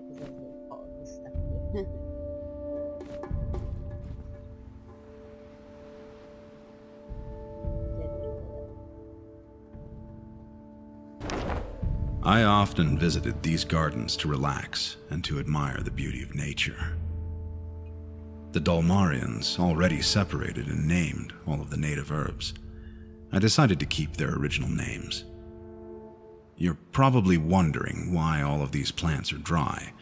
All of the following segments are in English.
because there's a pot of this stuff. I often visited these gardens to relax and to admire the beauty of nature. The Dulmarians already separated and named all of the native herbs. I decided to keep their original names. You're probably wondering why all of these plants are dry,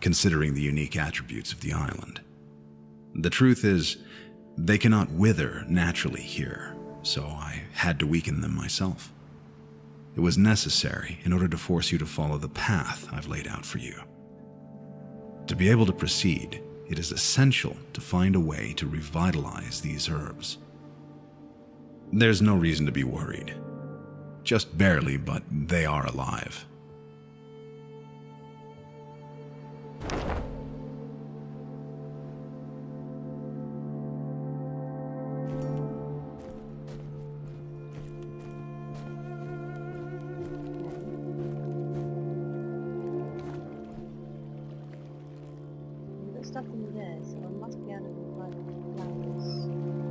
considering the unique attributes of the island. The truth is, they cannot wither naturally here, so I had to weaken them myself. It was necessary in order to force you to follow the path I've laid out for you. To be able to proceed, it is essential to find a way to revitalize these herbs. There's no reason to be worried. Just barely, but they are alive. Stuff in there, so must be flowers.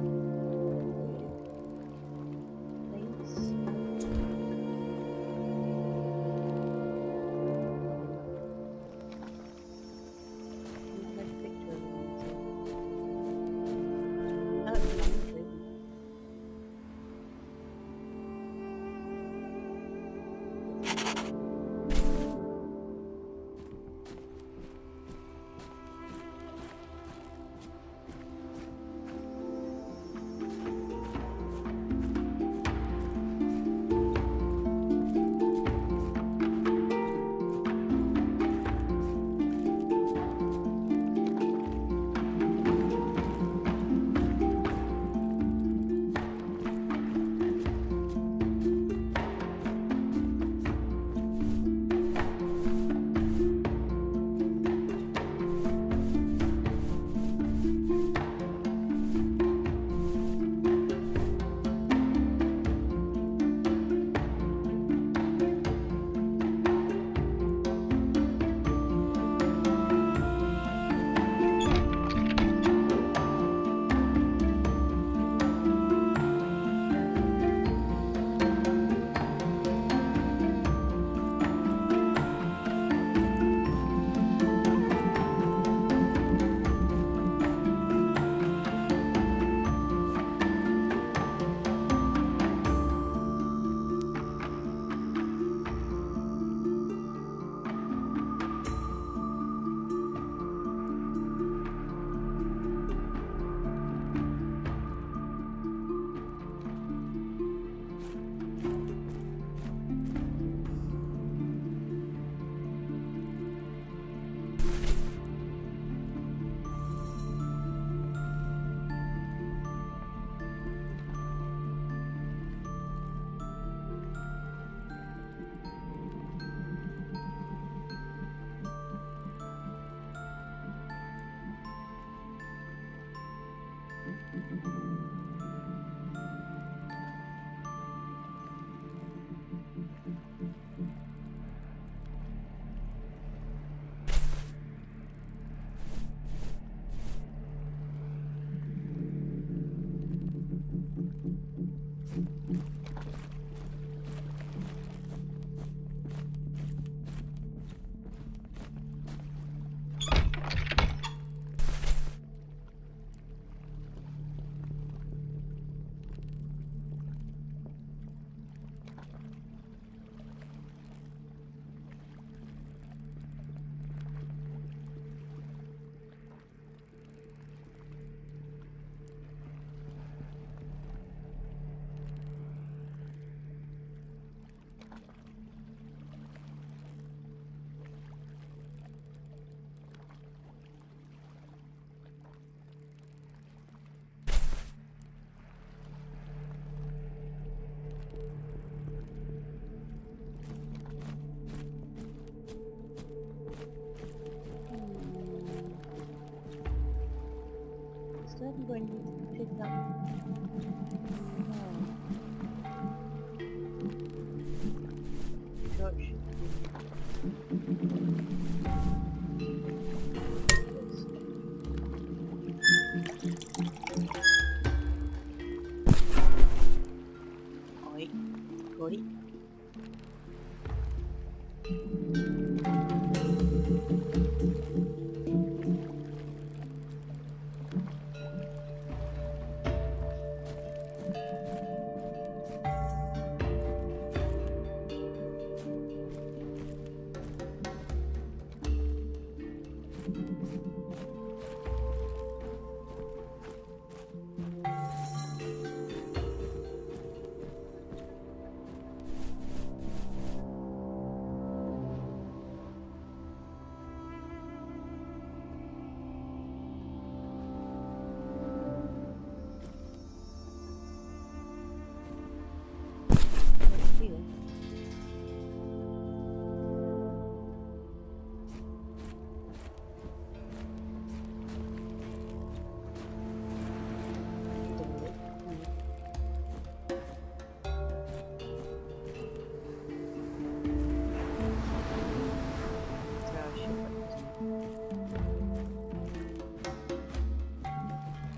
Pick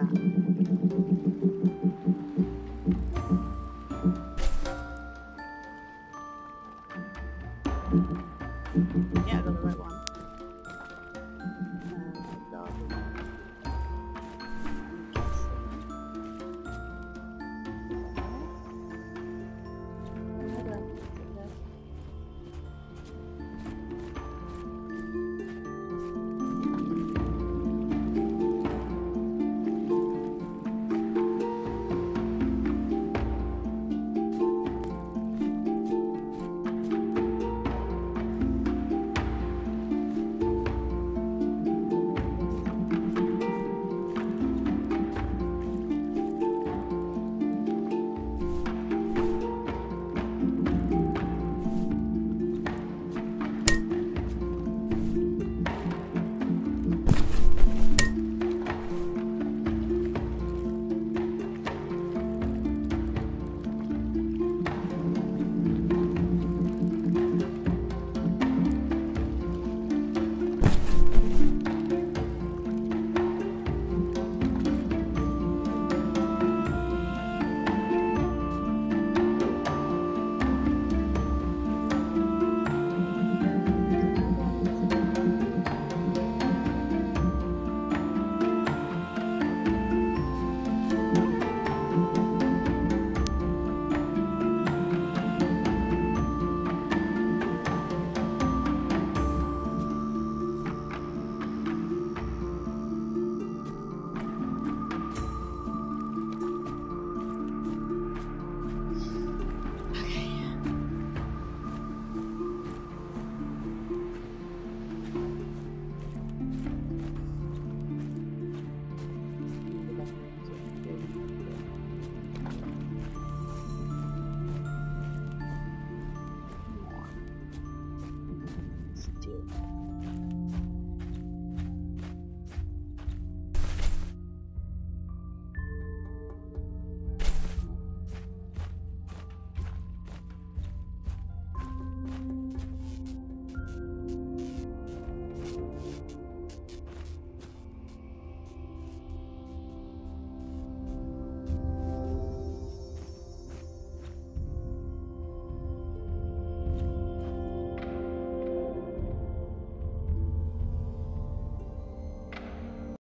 that.